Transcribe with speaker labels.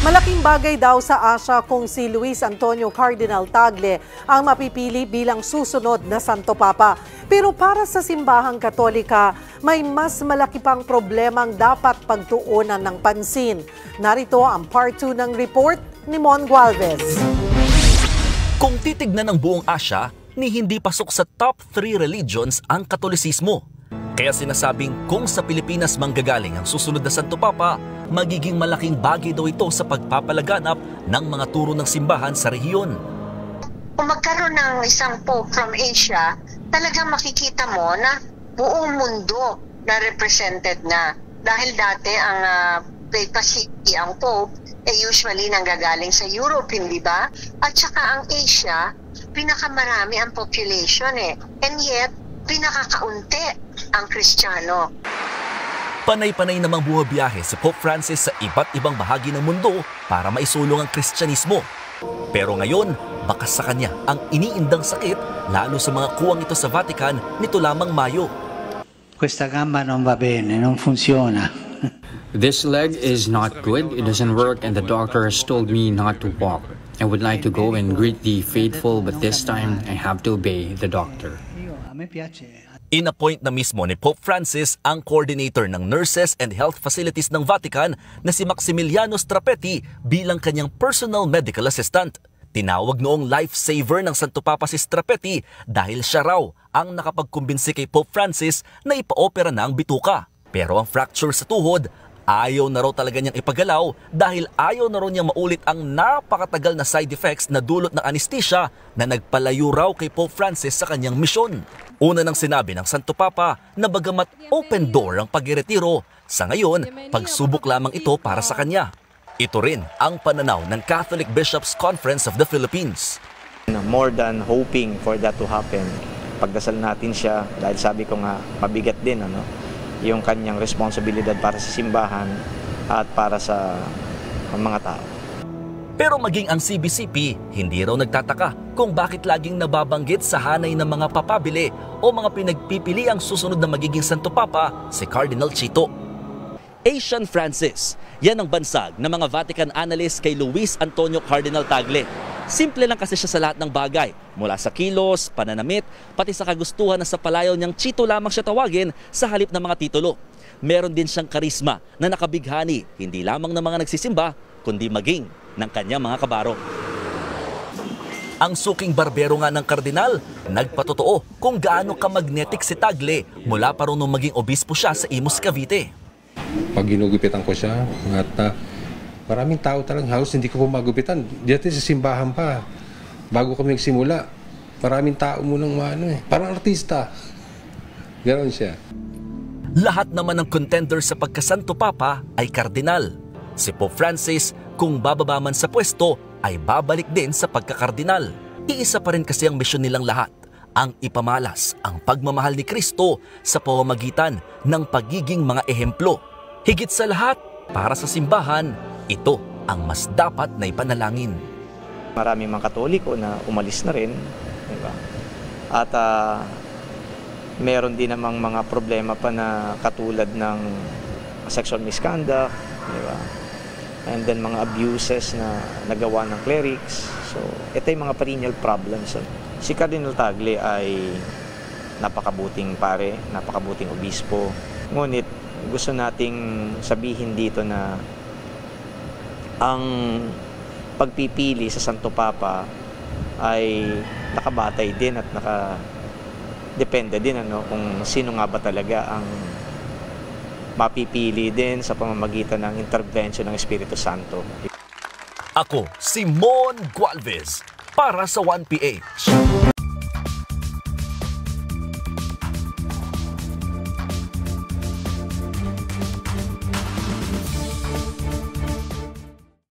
Speaker 1: Malaking bagay daw sa Asya kung si Luis Antonio Cardinal Tagle ang mapipili bilang susunod na Santo Papa. Pero para sa simbahang katolika, may mas malaki pang problemang dapat pagtuunan ng pansin. Narito ang part 2 ng report ni Mon Gualvez.
Speaker 2: Kung titignan ng buong Asya, ni hindi pasok sa top 3 religions ang Katolisismo. Kaya sinasabing kung sa Pilipinas manggagaling ang susunod na Santo Papa, magiging malaking bagay daw ito sa pagpapalaganap ng mga turo ng simbahan sa rehiyon.
Speaker 3: Kung magkaroon ng isang Pope from Asia, talagang makikita mo na buong mundo na represented na. Dahil dati ang uh, papacy, ang Pope, eh usually nanggagaling sa Europe, hindi ba? At saka ang Asia, pinakamarami ang population eh. And yet, pinakakaunti ang Kristiyano.
Speaker 2: Panay-panay namang bumabiyahe si Pope Francis sa iba't ibang bahagi ng mundo para maisulong ang Kristyanismo. Pero ngayon, bakas sa kanya ang iniindang sakit lalo sa mga kuwang ito sa Vatican nito lamang Mayo.
Speaker 4: Questa gamba non va bene, non funziona.
Speaker 5: This leg is not good, it doesn't work, and the doctor has told me not to walk. I would like to go and greet the faithful, but this time I have to obey the doctor.
Speaker 2: Inappoint na mismo ni Pope Francis ang coordinator ng Nurses and Health Facilities ng Vatican na si Maximiliano Strapetti bilang kanyang personal medical assistant. Tinawag noong lifesaver ng Santo Papa si Strapetti dahil siya raw ang nakapagkumbinsi kay Pope Francis na ipa-opera na ang bituka. Pero ang fracture sa tuhod Ayaw na raw talaga niyang ipagalaw dahil ayaw na raw niyang maulit ang napakatagal na side effects na dulot ng anesthesia na nagpalayo raw kay Pope Francis sa kanyang misyon. Una nang sinabi ng Santo Papa na bagamat open door ang pagretiro, sa ngayon pagsubok lamang ito para sa kanya. Ito rin ang pananaw ng Catholic Bishops Conference of the Philippines.
Speaker 6: More than hoping for that to happen, pagdasal natin siya dahil sabi ko nga mabigat din ano yung kanyang responsibilidad para sa simbahan at para sa mga tao.
Speaker 2: Pero maging ang CBCP, hindi raw nagtataka kung bakit laging nababanggit sa hanay ng mga papabili o mga pinagpipili ang susunod na magiging Santo Papa si Cardinal Chito. Asian Francis, yan ang bansag ng mga Vatican analyst kay Luis Antonio Cardinal Tagle. Simple lang kasi siya sa lahat ng bagay, mula sa kilos, pananamit, pati sa kagustuhan na sa palayaw niyang Chito lamang siya tawagin sa halip ng mga titulo. Meron din siyang karisma na nakabighani, hindi lamang ng mga nagsisimba, kundi maging ng kanyang mga kabaro. Ang suking barbero nga ng kardinal, nagpatotoo kung gaano ka-magnetic si Tagle mula pa rin nung maging obispo siya sa Imus, Cavite.
Speaker 7: Pag ginugupitan ko siya, at uh, maraming tao talagang halos hindi ko po magupitan. Dito sa simbahan pa, bago kami nagsimula, maraming tao munang maano eh. Parang artista. Ganon siya.
Speaker 2: Lahat naman ng contender sa pagkasanto papa ay kardinal. Si Pope Francis, kung bababa man sa pwesto, ay babalik din sa pagkakardinal. Iisa pa rin kasi ang misyon nilang lahat, ang ipamalas ang pagmamahal ni Kristo sa pamamagitan ng pagiging mga ehemplo. Higit sa lahat, para sa simbahan, ito ang mas dapat na ipanalangin.
Speaker 6: Maraming mga katoliko na umalis na rin. Diba? At uh, meron din namang mga problema pa na katulad ng sexual misconduct, di ba? and then mga abuses na nagawa ng clerics. So, ito yung mga perennial problems. Si Cardinal Tagle ay napakabuting pare, napakabuting obispo. Ngunit gusto nating sabihin dito na ang pagpipili sa Santo Papa ay nakabatay din at naka depende din ano kung sino nga ba talaga ang mapipili din sa pamamagitan ng intervention ng Espiritu Santo.
Speaker 2: Ako, Simon Gualvez, para sa 1PH.